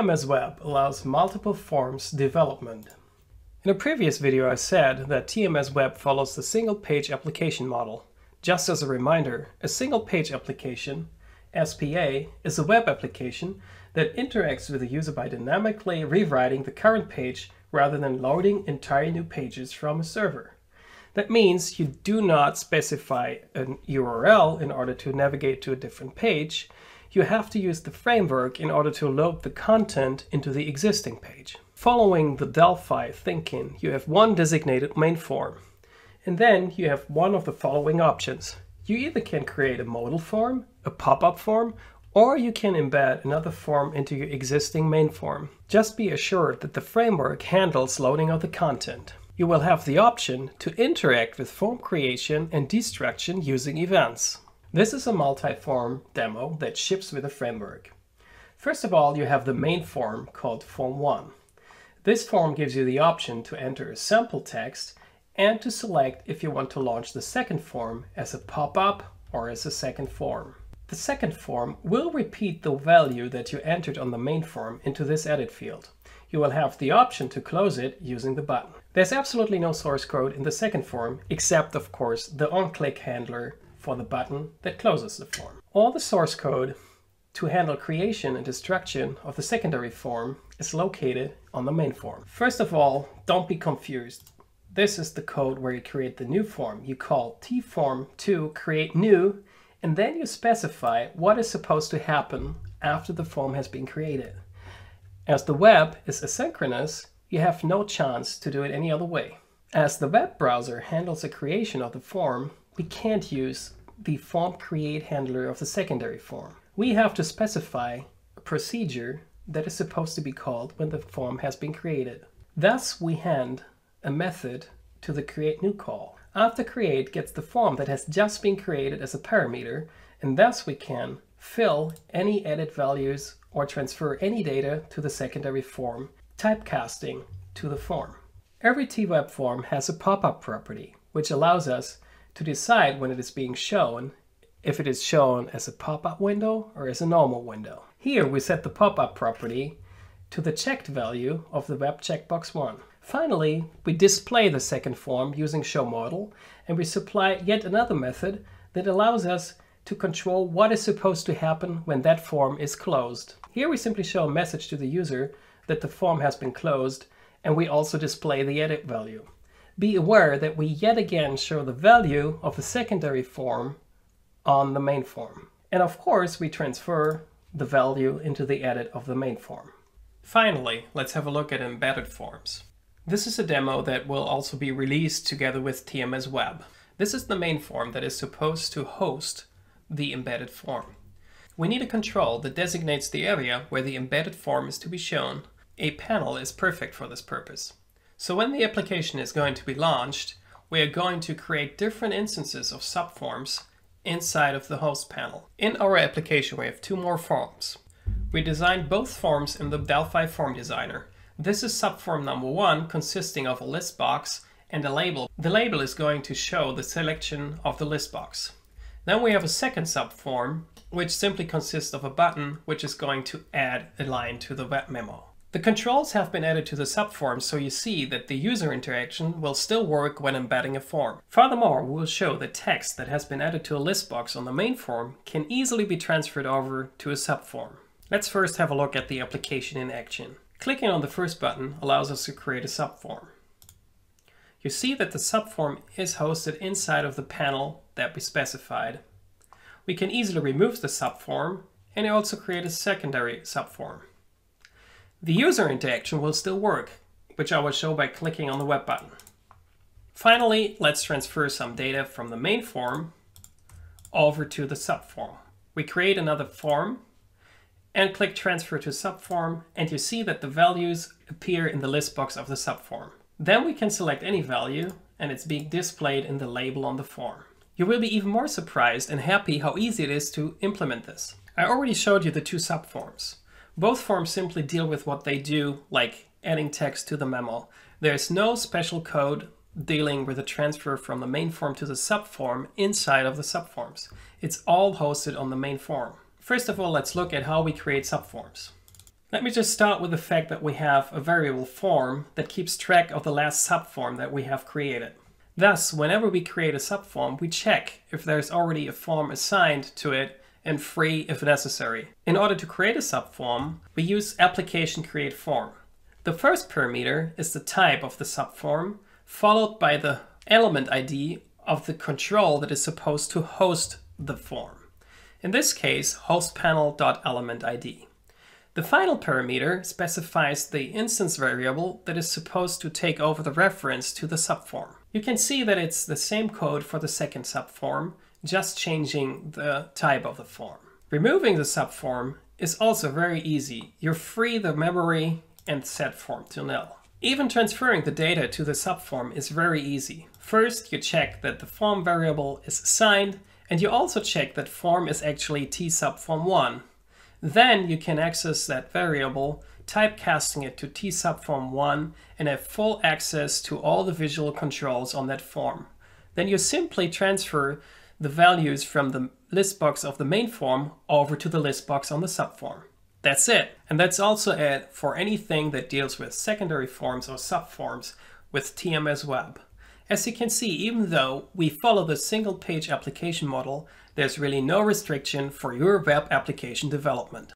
TMS Web allows multiple forms development. In a previous video I said that TMS Web follows the single page application model. Just as a reminder, a single page application, SPA, is a web application that interacts with the user by dynamically rewriting the current page rather than loading entire new pages from a server. That means you do not specify an URL in order to navigate to a different page. You have to use the framework in order to load the content into the existing page. Following the Delphi thinking, you have one designated main form. And then you have one of the following options. You either can create a modal form, a pop-up form, or you can embed another form into your existing main form. Just be assured that the framework handles loading of the content you will have the option to interact with form creation and destruction using events. This is a multi-form demo that ships with the framework. First of all, you have the main form called Form 1. This form gives you the option to enter a sample text and to select if you want to launch the second form as a pop-up or as a second form. The second form will repeat the value that you entered on the main form into this edit field. You will have the option to close it using the button. There's absolutely no source code in the second form, except of course the onClick handler for the button that closes the form. All the source code to handle creation and destruction of the secondary form is located on the main form. First of all, don't be confused. This is the code where you create the new form. You call tform to create new, and then you specify what is supposed to happen after the form has been created. As the web is asynchronous, you have no chance to do it any other way. As the web browser handles the creation of the form, we can't use the form create handler of the secondary form. We have to specify a procedure that is supposed to be called when the form has been created. Thus, we hand a method to the create new call. After create gets the form that has just been created as a parameter, and thus we can fill any edit values or transfer any data to the secondary form typecasting to the form. Every TWeb form has a pop-up property, which allows us to decide when it is being shown if it is shown as a pop-up window or as a normal window. Here we set the pop-up property to the checked value of the web checkbox 1. Finally, we display the second form using show modal and we supply yet another method that allows us to control what is supposed to happen when that form is closed. Here we simply show a message to the user that the form has been closed, and we also display the edit value. Be aware that we yet again show the value of the secondary form on the main form. And of course, we transfer the value into the edit of the main form. Finally, let's have a look at embedded forms. This is a demo that will also be released together with TMS Web. This is the main form that is supposed to host the embedded form. We need a control that designates the area where the embedded form is to be shown a panel is perfect for this purpose. So when the application is going to be launched, we are going to create different instances of subforms inside of the host panel. In our application, we have two more forms. We designed both forms in the Delphi Form Designer. This is subform number one, consisting of a list box and a label. The label is going to show the selection of the list box. Then we have a second subform, which simply consists of a button, which is going to add a line to the web memo. The controls have been added to the subform so you see that the user interaction will still work when embedding a form. Furthermore, we will show that text that has been added to a list box on the main form can easily be transferred over to a subform. Let's first have a look at the application in action. Clicking on the first button allows us to create a subform. You see that the subform is hosted inside of the panel that we specified. We can easily remove the subform and also create a secondary subform. The user interaction will still work, which I will show by clicking on the web button. Finally, let's transfer some data from the main form over to the subform. We create another form and click transfer to subform and you see that the values appear in the list box of the subform. Then we can select any value and it's being displayed in the label on the form. You will be even more surprised and happy how easy it is to implement this. I already showed you the two subforms. Both forms simply deal with what they do, like adding text to the memo. There's no special code dealing with the transfer from the main form to the subform inside of the subforms. It's all hosted on the main form. First of all, let's look at how we create subforms. Let me just start with the fact that we have a variable form that keeps track of the last subform that we have created. Thus, whenever we create a subform, we check if there's already a form assigned to it and free if necessary. In order to create a subform, we use application create form. The first parameter is the type of the subform, followed by the element ID of the control that is supposed to host the form. In this case, hostpanel.elementID. The final parameter specifies the instance variable that is supposed to take over the reference to the subform. You can see that it's the same code for the second subform, just changing the type of the form. Removing the subform is also very easy. You free the memory and set form to nil. Even transferring the data to the subform is very easy. First, you check that the form variable is assigned, and you also check that form is actually t tsubform1. Then you can access that variable, typecasting it to t tsubform1 and have full access to all the visual controls on that form. Then you simply transfer the values from the list box of the main form over to the list box on the subform. That's it. And that's also it for anything that deals with secondary forms or subforms with TMS Web. As you can see, even though we follow the single page application model, there's really no restriction for your web application development.